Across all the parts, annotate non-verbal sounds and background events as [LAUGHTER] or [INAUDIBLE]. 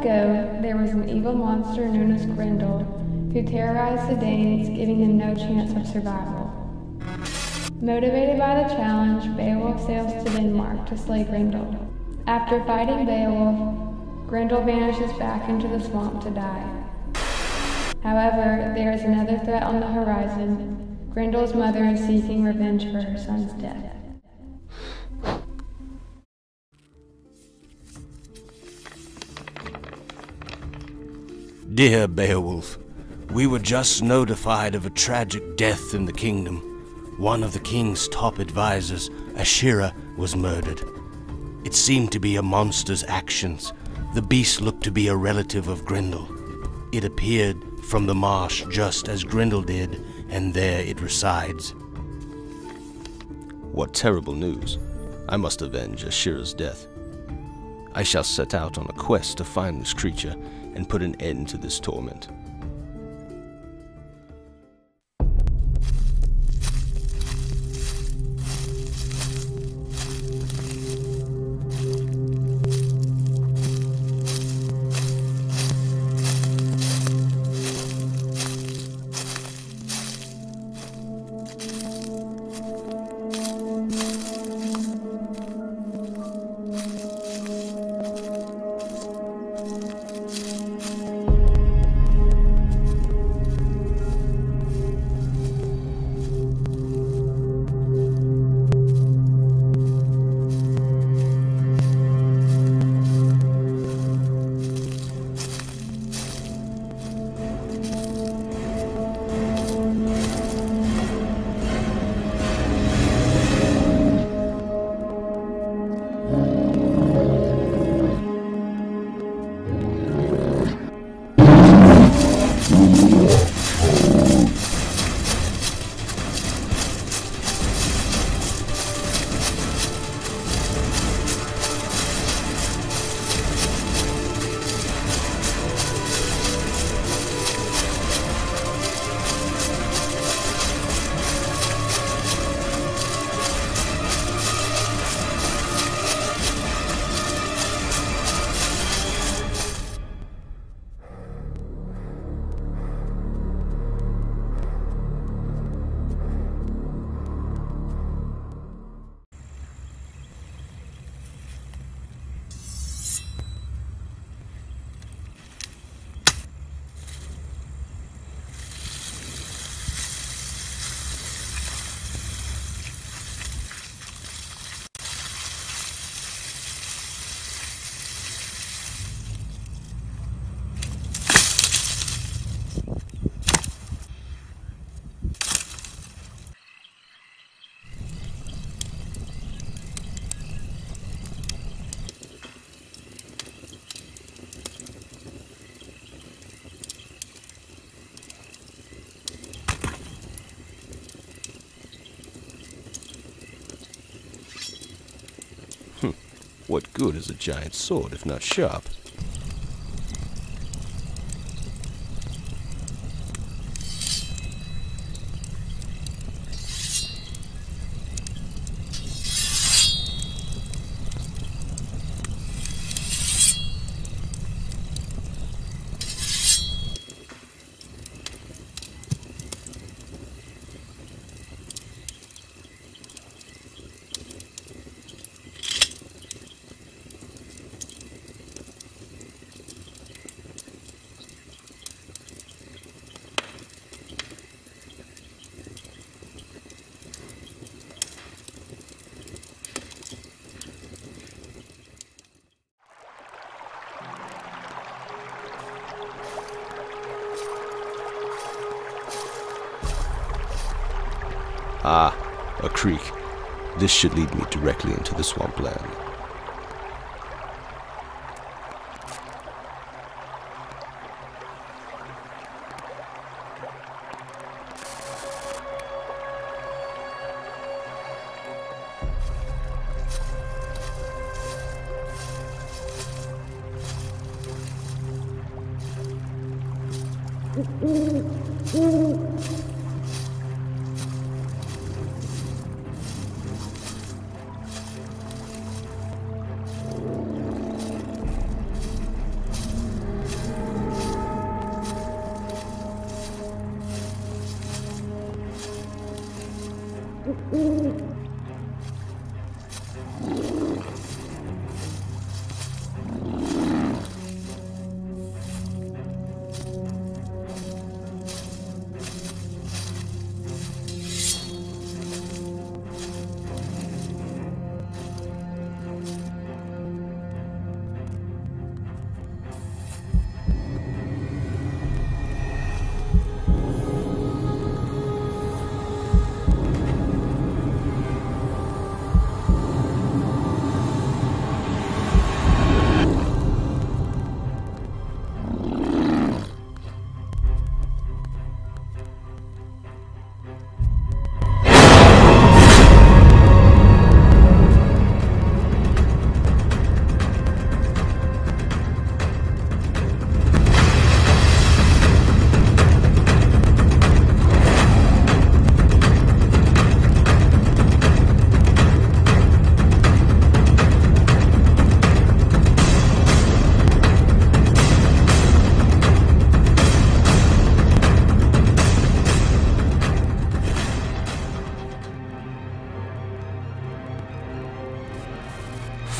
ago, there was an evil monster known as Grendel who terrorized the Danes, giving them no chance of survival. Motivated by the challenge, Beowulf sails to Denmark to slay Grendel. After fighting Beowulf, Grendel vanishes back into the swamp to die. However, there is another threat on the horizon. Grendel's mother is seeking revenge for her son's death. Dear Beowulf, we were just notified of a tragic death in the kingdom. One of the king's top advisors, Aeschere, was murdered. It seemed to be a monster's actions. The beast looked to be a relative of Grendel. It appeared from the marsh just as Grendel did, and there it resides. What terrible news. I must avenge Aeschere's death. I shall set out on a quest to find this creature and put an end to this torment. What good is a giant sword if not sharp? Ah, a creek. This should lead me directly into the swampland. Mm-hmm. [LAUGHS] うん。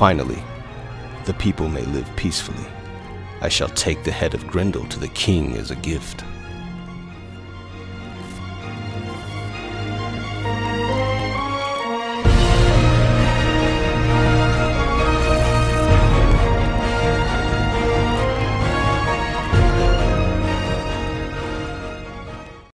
Finally, the people may live peacefully. I shall take the head of Grendel to the king as a gift.